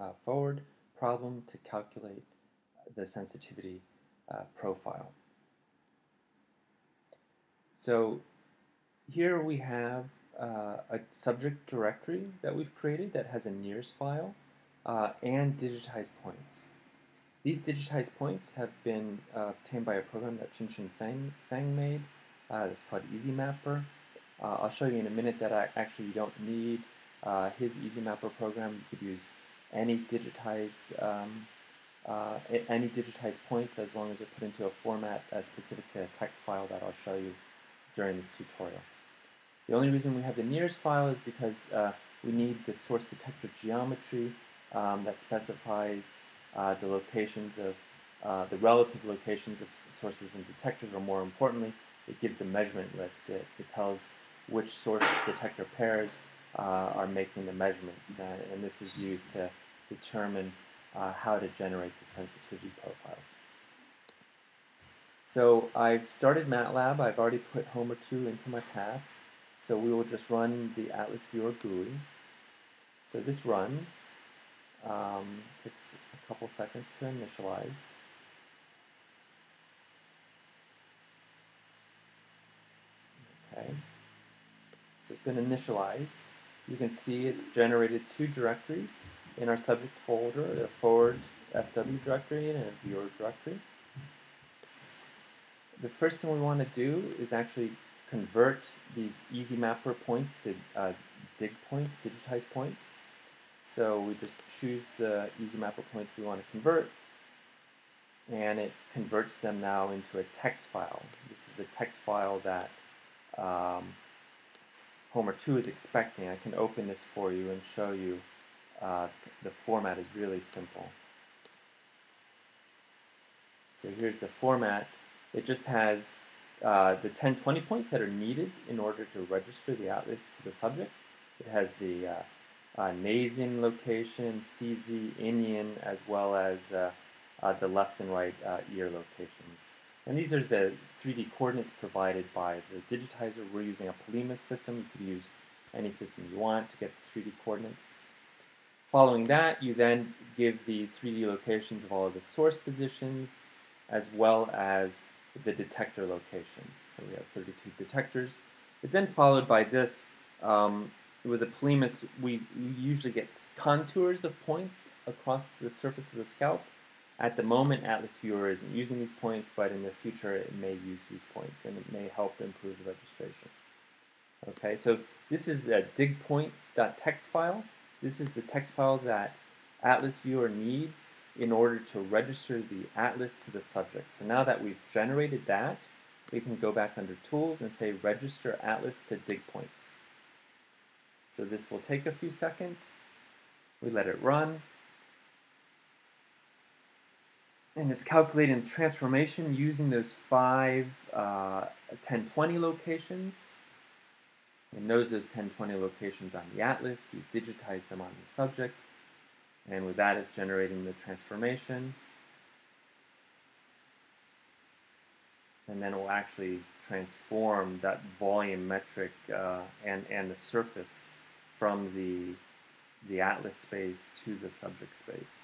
uh, forward problem to calculate the sensitivity uh, profile. So here we have uh, a subject directory that we've created that has a NIRS file uh, and digitized points. These digitized points have been uh, obtained by a program that Qianqian Fang, Fang made. Uh, it's called EasyMapper. Uh, I'll show you in a minute that I actually don't need uh, his EasyMapper program. You could use any digitized um, uh, any digitized points as long as they're put into a format specific to a text file that I'll show you during this tutorial. The only reason we have the NIRS file is because uh, we need the source detector geometry um, that specifies uh, the locations of uh, the relative locations of sources and detectors, or more importantly, it gives the measurement list. It, it tells which source detector pairs are making the measurements, uh, and this is used to determine uh, how to generate the sensitivity profiles. So I've started MATLAB. I've already put Homer 2 into my path. So we will just run the Atlas Viewer GUI. So this runs. Um, takes a couple seconds to initialize. Okay. So it's been initialized. You can see it's generated two directories in our subject folder, a forward FW directory and a viewer directory. The first thing we want to do is actually convert these EasyMapper points to uh, dig points, digitized points. So we just choose the EasyMapper points we want to convert, and it converts them now into a text file. This is the text file that um, Homer 2 is expecting. I can open this for you and show you uh, the format is really simple. So here's the format. It just has uh, the 1020 points that are needed in order to register the atlas to the subject. It has the uh, uh, location, CZ, Inion, as well as uh, uh, the left and right uh, ear locations. And these are the 3D coordinates provided by the digitizer. We're using a Polhemus system. You could use any system you want to get the 3D coordinates. Following that, you then give the 3D locations of all of the source positions, as well as the detector locations. So we have 32 detectors. It's then followed by this. Um, with the Polhemus, we, we usually get contours of points across the surface of the scalp. At the moment, Atlas Viewer isn't using these points, but in the future it may use these points and it may help improve the registration. Okay, so this is uh, a digpoints.txt file. This is the text file that Atlas Viewer needs in order to register the atlas to the subject. So now that we've generated that, we can go back under Tools and say Register Atlas to DigPoints. So this will take a few seconds. We let it run. And it's calculating transformation using those five uh, 1020 locations. It knows those 1020 locations on the atlas. You digitize them on the subject. And with that, it's generating the transformation. And then it will actually transform that volumetric uh, and, and the surface from the, the atlas space to the subject space.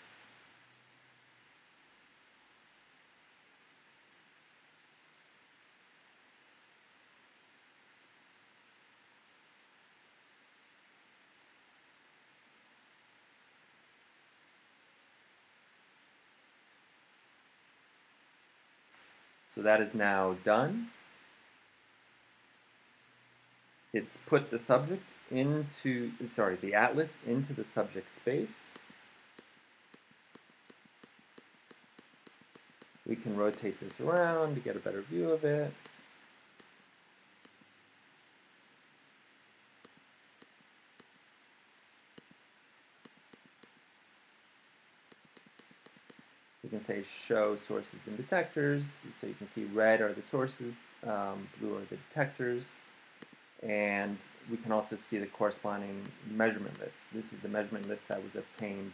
So that is now done. It's put the subject into, sorry, the atlas into the subject space. We can rotate this around to get a better view of it. Can say show sources and detectors. So you can see red are the sources, um, blue are the detectors. And we can also see the corresponding measurement list. This is the measurement list that was obtained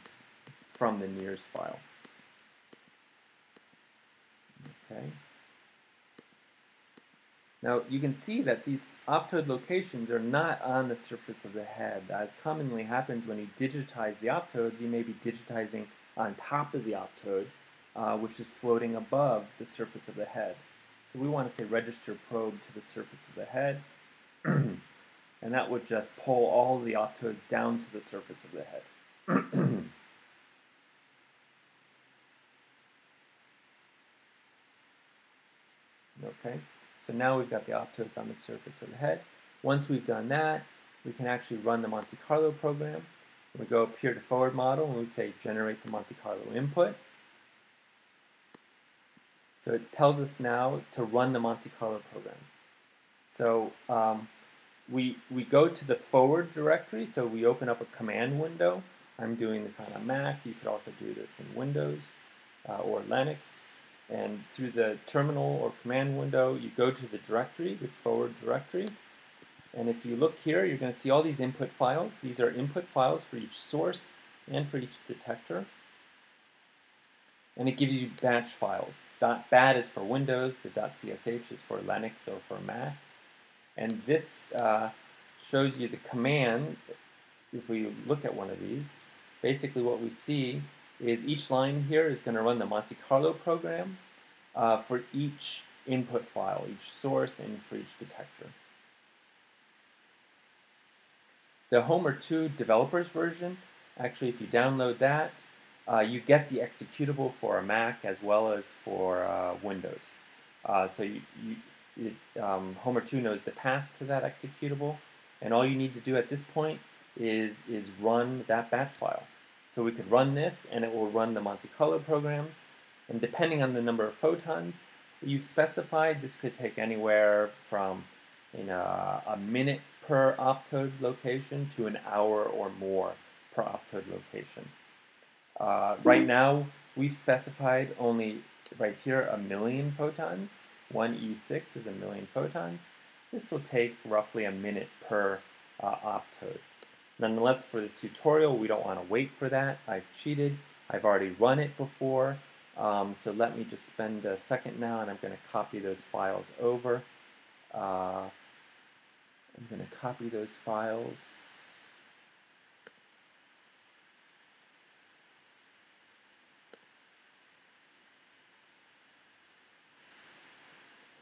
from the NIRS file. Okay. Now you can see that these optode locations are not on the surface of the head. As commonly happens when you digitize the optodes, you may be digitizing on top of the optode, uh, which is floating above the surface of the head. So we want to say register probe to the surface of the head, and that would just pull all the optodes down to the surface of the head. okay. So now we've got the optodes on the surface of the head. Once we've done that, we can actually run the Monte Carlo program. We go up here to forward model and we say generate the Monte Carlo input. So it tells us now to run the Monte Carlo program. So um, we, we go to the forward directory, so we open up a command window. I'm doing this on a Mac. You could also do this in Windows uh, or Linux. And through the terminal or command window, you go to the directory, this forward directory. And if you look here, you're going to see all these input files. These are input files for each source and for each detector. And it gives you batch files. .bat is for Windows, the .csh is for Linux or for Mac. And this uh, shows you the command. If we look at one of these, basically what we see is each line here is going to run the Monte Carlo program uh, for each input file, each source, and for each detector. The Homer 2 developers version, actually if you download that, uh, you get the executable for a Mac as well as for uh, Windows. Uh, so you, you it, um, Homer 2 knows the path to that executable, and all you need to do at this point is, is run that batch file. So we could run this and it will run the Monte Carlo programs. And depending on the number of photons you've specified, this could take anywhere from you know, a minute per optode location to an hour or more per optode location. Uh, right now, we've specified only right here a million photons. One E6 is a million photons. This will take roughly a minute per uh, optode. Nonetheless, for this tutorial, we don't want to wait for that. I've cheated. I've already run it before. Um, so let me just spend a second now, and I'm going to copy those files over. Uh, I'm going to copy those files.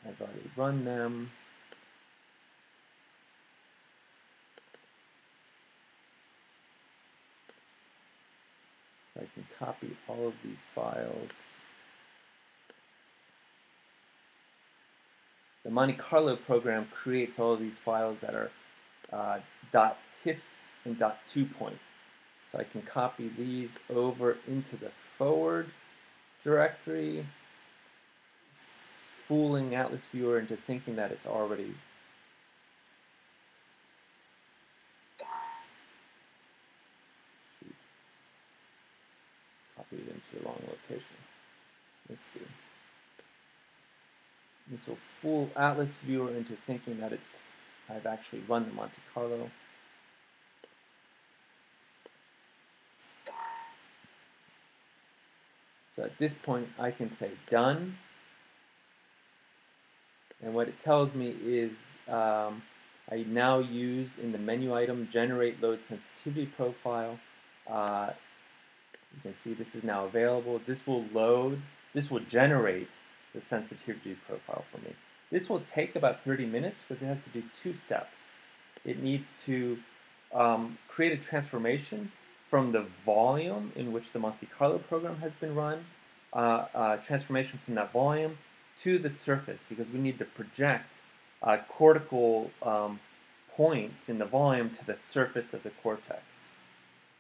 I've already run them. So I can copy all of these files. The Monte Carlo program creates all of these files that are uh, .hist and 2point So I can copy these over into the forward directory, fooling Atlas Viewer into thinking that it's already copied into the wrong location. Let's see. This will fool Atlas Viewer into thinking that it's I've actually run the Monte Carlo. So at this point, I can say done. And what it tells me is um, I now use in the menu item generate load sensitivity profile. Uh, you can see this is now available. This will load, this will generate the sensitivity profile for me. This will take about 30 minutes because it has to do two steps. It needs to um, create a transformation from the volume in which the Monte Carlo program has been run, uh, uh, transformation from that volume to the surface because we need to project uh, cortical um, points in the volume to the surface of the cortex.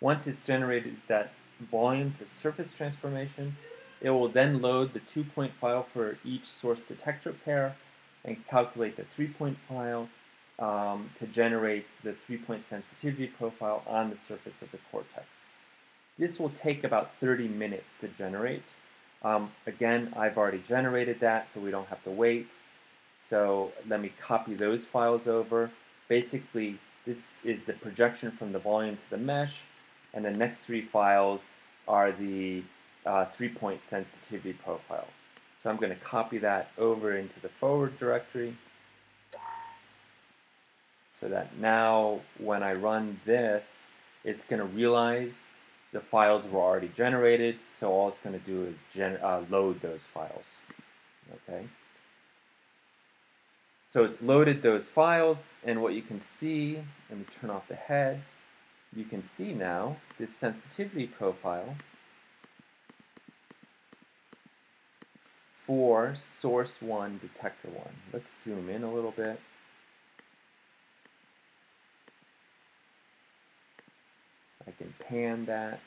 Once it's generated that volume to surface transformation. It will then load the two-point file for each source detector pair and calculate the three-point file um, to generate the three-point sensitivity profile on the surface of the cortex. This will take about 30 minutes to generate. Um, again, I've already generated that, so we don't have to wait. So let me copy those files over. Basically, this is the projection from the volume to the mesh, and the next three files are the uh, three-point sensitivity profile. So I'm going to copy that over into the forward directory. so that now when I run this, it's going to realize the files were already generated, so all it's going to do is uh, load those files. Okay. So it's loaded those files, and what you can see, let me turn off the head, you can see now this sensitivity profile for source 1, detector 1. Let's zoom in a little bit. I can pan that.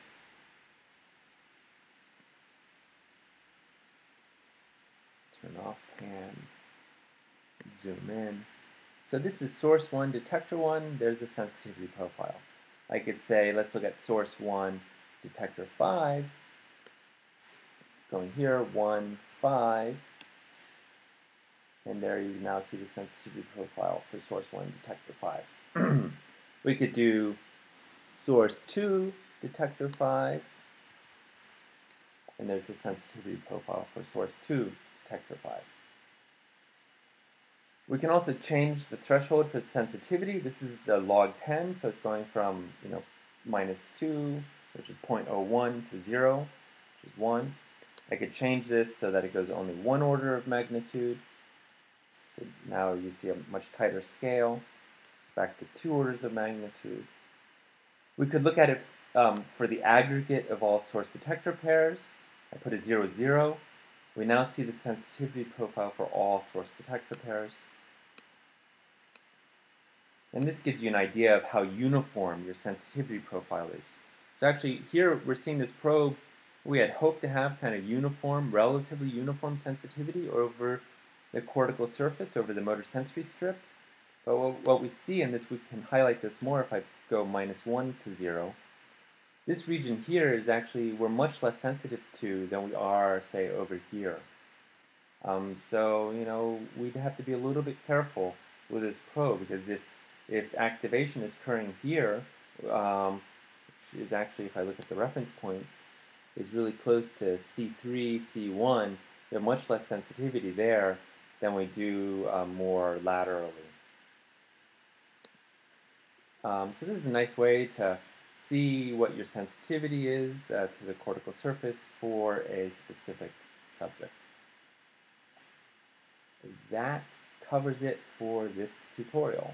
Turn off pan, zoom in. So this is source 1, detector 1, there's the sensitivity profile. I could say, let's look at source 1, detector 5, going here, 1, 5, and there you now see the sensitivity profile for source 1, detector 5. we could do source 2, detector 5, and there's the sensitivity profile for source 2, detector 5. We can also change the threshold for sensitivity. This is a log 10, so it's going from you know minus 2, which is 0.01, to 0, which is 1. I could change this so that it goes only one order of magnitude. So now you see a much tighter scale, back to two orders of magnitude. We could look at it um, for the aggregate of all source detector pairs. I put a 0, 0. We now see the sensitivity profile for all source detector pairs. And this gives you an idea of how uniform your sensitivity profile is. So actually here we're seeing this probe, we had hoped to have kind of uniform, relatively uniform sensitivity over the cortical surface, over the motor sensory strip. But what, we see in this, we can highlight this more if I go minus 1 to 0. This region here is actually, we're much less sensitive to than we are, say, over here. Um, so, you know, we'd have to be a little bit careful with this probe because if if activation is occurring here, um, which is actually, if I look at the reference points, is really close to C3, C1, we have much less sensitivity there than we do um, more laterally. Um, so this is a nice way to see what your sensitivity is uh, to the cortical surface for a specific subject. That covers it for this tutorial.